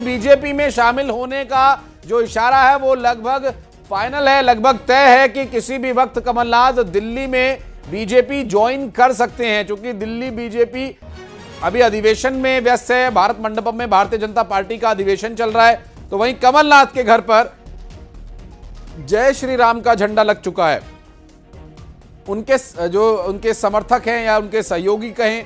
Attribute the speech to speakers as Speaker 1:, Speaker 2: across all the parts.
Speaker 1: BJP में शामिल होने का जो इशारा है, वो लगभग फाइनल है, लगभग तय है कि किसी भी वक्त कमलनाथ दिल्ली में बीजेपी ज्वाइन कर सकते हैं, क्योंकि दिल्ली बीजेपी अभी अधिवेशन में व्यस्त है, भारत मंडपम में भारतीय जनता पार्टी का अधिवेशन चल रहा है तो वहीं कमलनाथ के घर पर जय श्री राम का झंडा लग चुका है। उनके जो उनके समर्थक हैं या उनके सहयोगी कहें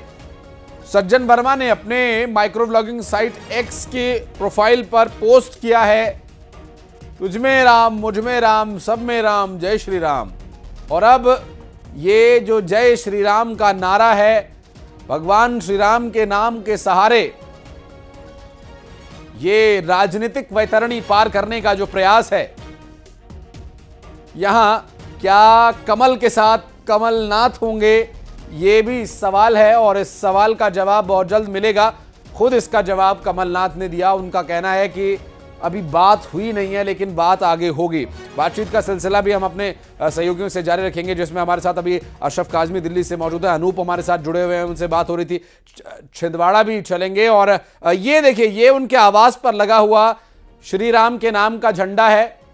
Speaker 1: सज्जन वर्मा ने अपने माइक्रो ब्लॉगिंग साइट एक्स के प्रोफ़ाइल पर पोस्ट किया है। तुझमें राम मुझमें राम, सब में राम, जय श्री राम। और अब ये जो जय श्री राम का नारा है, भगवान श्री राम के नाम के सहारे, ये राजनीतिक वैतरणी पार करने का जो प्रयास है, यहाँ क्या कमल के साथ कमलनाथ होंगे ये भी सवाल है और इस सवाल का जवाब बहुत जल्द मिलेगा। खुद इसका जवाब कमलनाथ ने दिया। उनका कहना है कि अभी बात हुई नहीं है, लेकिन बात आगे होगी। बातचीत का सिलसिला भी हम अपने सहयोगियों से जारी रखेंगे, जिसमें हमारे साथ अभी अशरफ काजमी दिल्ली से मौजूद है। अनूप हमारे साथ जुड़े हुए हैं, उनसे बात हो रही थी। छिंदवाड़ा भी चलेंगे और ये देखिए, ये उनके आवास पर लगा हुआ श्री राम के नाम का झंडा है।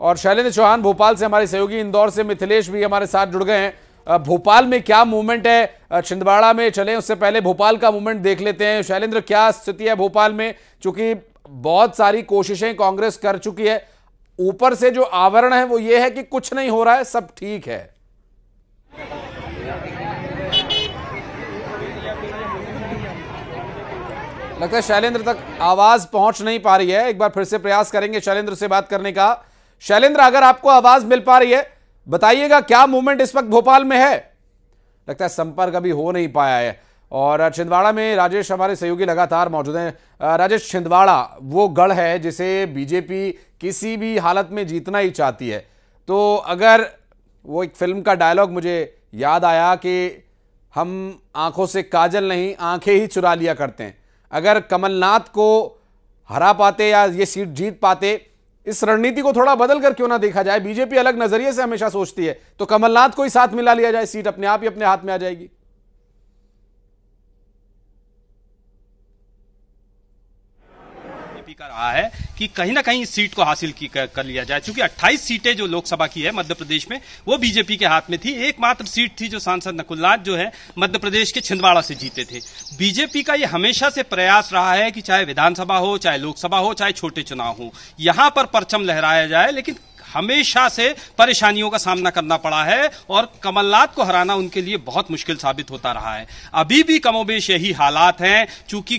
Speaker 1: और शैलेंद्र चौहान भोपाल से हमारे सहयोगी इंदौर से मिथिलेश भी हमारे साथ जुड़ गए हैं। भोपाल में क्या मूवमेंट है? छिंदवाड़ा में चले, उससे पहले भोपाल का मूवमेंट देख लेते हैं। शैलेंद्र, क्या स्थिति है भोपाल में? चूँकि बहुत सारी कोशिशें कांग्रेस कर चुकी है। ऊपर से जो आवरण है वो ये है कि कुछ नहीं हो रहा है, सब ठीक है। लगता है शैलेंद्र तक आवाज़ पहुँच नहीं पा रही है। एक बार फिर से प्रयास करेंगे शैलेंद्र से बात करने का। शैलेंद्र, अगर आपको आवाज़ मिल पा रही है, बताइएगा क्या मूवमेंट इस वक्त भोपाल में है? लगता है संपर्क अभी हो नहीं पाया है। और छिंदवाड़ा में राजेश, हमारे सहयोगी लगातार मौजूद हैं। राजेश, छिंदवाड़ा वो गढ़ है जिसे बीजेपी किसी भी हालत में जीतना ही चाहती है। तो अगर वो एक फ़िल्म का डायलॉग मुझे याद आया कि हम आँखों से काजल नहीं, आँखें ही चुरा लिया करते हैं। अगर कमलनाथ को हरा पाते या ये सीट जीत पाते इस रणनीति को थोड़ा बदल कर क्यों ना देखा जाए? बीजेपी अलग नज़रिए से हमेशा सोचती है। तो कमलनाथ को ही साथ मिला लिया जाए, सीट अपने आप ही अपने हाथ में आ जाएगी।
Speaker 2: का रहा है कि कहीं ना कहीं इस सीट को हासिल की कर, कर लिया जाए। क्योंकि 28 सीटें जो लोकसभा की है मध्य प्रदेश में वो बीजेपी के हाथ में थी। एकमात्र सीट थी जो सांसद नकुलनाथ जो है मध्य प्रदेश के छिंदवाड़ा से जीते थे। बीजेपी का ये हमेशा से प्रयास रहा है कि चाहे विधानसभा हो चाहे लोकसभा हो चाहे छोटे चुनाव हो यहाँ पर परचम लहराया जाए लेकिन हमेशा से परेशानियों का सामना करना पड़ा है और कमलनाथ को हराना उनके लिए बहुत मुश्किल साबित होता रहा है। अभी भी कमोबेश यही हालात हैं चूँकि